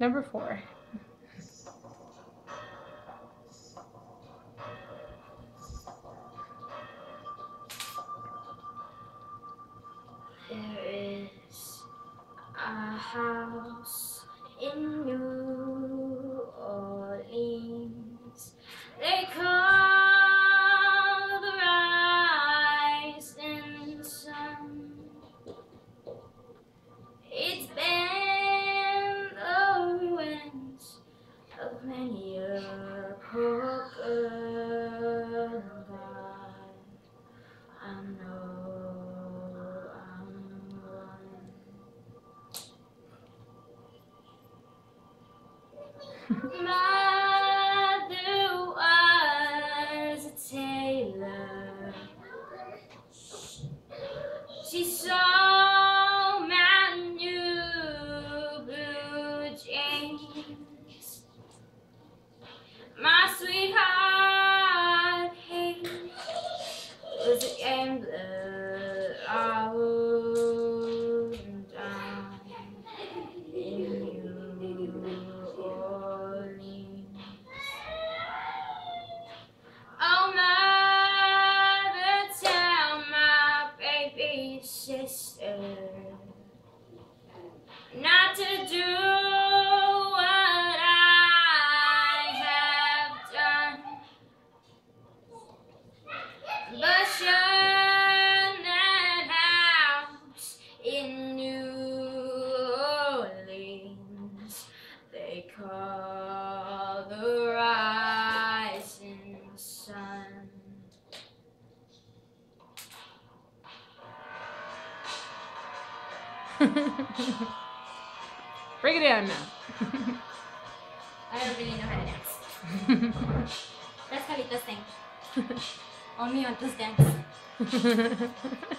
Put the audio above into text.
Number four. There is a house in New Orleans. They call Mother was a tailor. She saw my new blue jeans. My sweetheart Hayes was a gambler house uh, in New Orleans. They call the rising sun. Break it down now. I don't really know how to dance. That's Carlitos thing. Only on just dance.